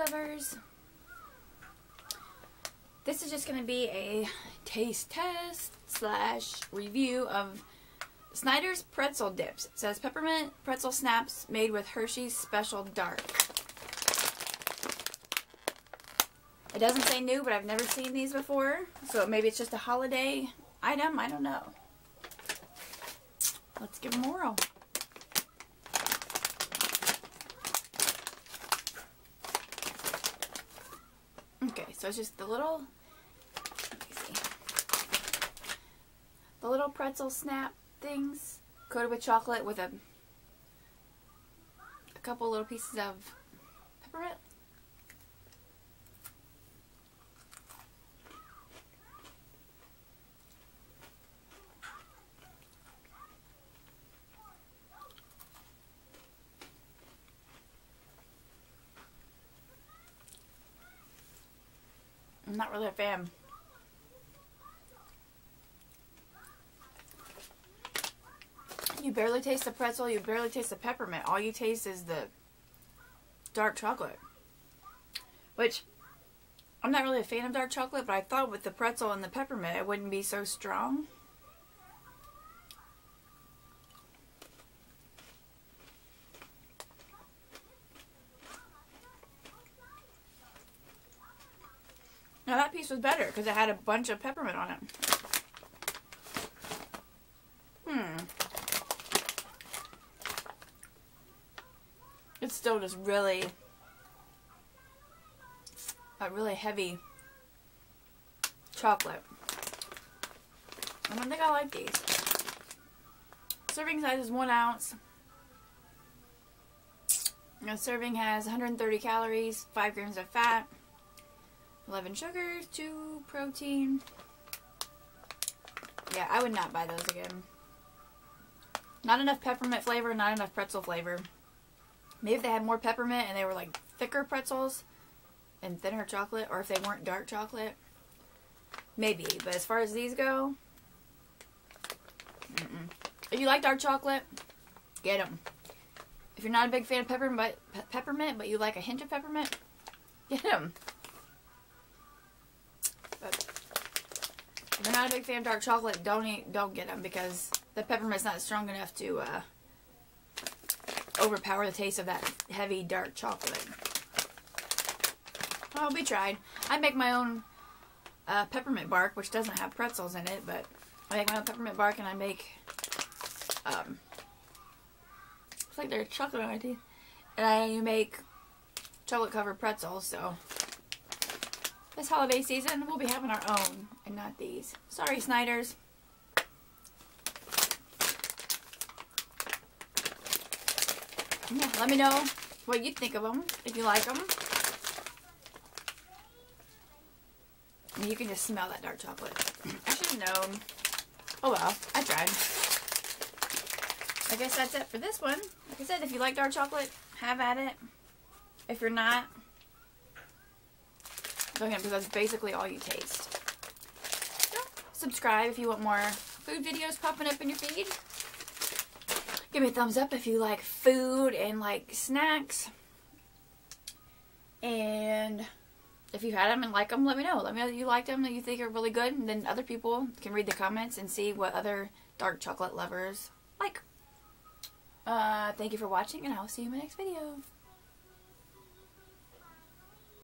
lovers. This is just going to be a taste test slash review of Snyder's Pretzel Dips. It says peppermint pretzel snaps made with Hershey's Special Dark. It doesn't say new, but I've never seen these before. So maybe it's just a holiday item. I don't know. Let's give them a whirl. Okay, so it's just the little, the little pretzel snap things coated with chocolate with a, a couple little pieces of peppermint. Not really a fan. You barely taste the pretzel, you barely taste the peppermint. All you taste is the dark chocolate. Which, I'm not really a fan of dark chocolate, but I thought with the pretzel and the peppermint it wouldn't be so strong. Piece was better because it had a bunch of peppermint on it. Hmm. It's still just really, a really heavy chocolate. I don't think I like these. Serving size is one ounce. A serving has 130 calories, 5 grams of fat. 11 sugars, 2 protein. Yeah, I would not buy those again. Not enough peppermint flavor, not enough pretzel flavor. Maybe if they had more peppermint and they were like thicker pretzels and thinner chocolate, or if they weren't dark chocolate. Maybe, but as far as these go, mm -mm. if you like dark chocolate, get them. If you're not a big fan of peppermint, pe peppermint, but you like a hint of peppermint, get them. If you're not a big fan of dark chocolate, don't eat, don't get them because the peppermint's not strong enough to uh, overpower the taste of that heavy dark chocolate. I'll be tried. I make my own uh, peppermint bark, which doesn't have pretzels in it, but I make my own peppermint bark and I make, um, it's like there's chocolate on my teeth. And I make chocolate covered pretzels, so this holiday season, we'll be having our own and not these. Sorry, Snyders. Yeah, let me know what you think of them, if you like them. You can just smell that dark chocolate. I should have known. Oh well, I tried. I guess that's it for this one. Like I said, if you like dark chocolate, have at it. If you're not, because that's basically all you taste. So, subscribe if you want more food videos popping up in your feed. Give me a thumbs up if you like food and like snacks. And if you had them and like them, let me know. Let me know that you liked them, that you think are really good. And then other people can read the comments and see what other dark chocolate lovers like. Uh, thank you for watching, and I will see you in my next video.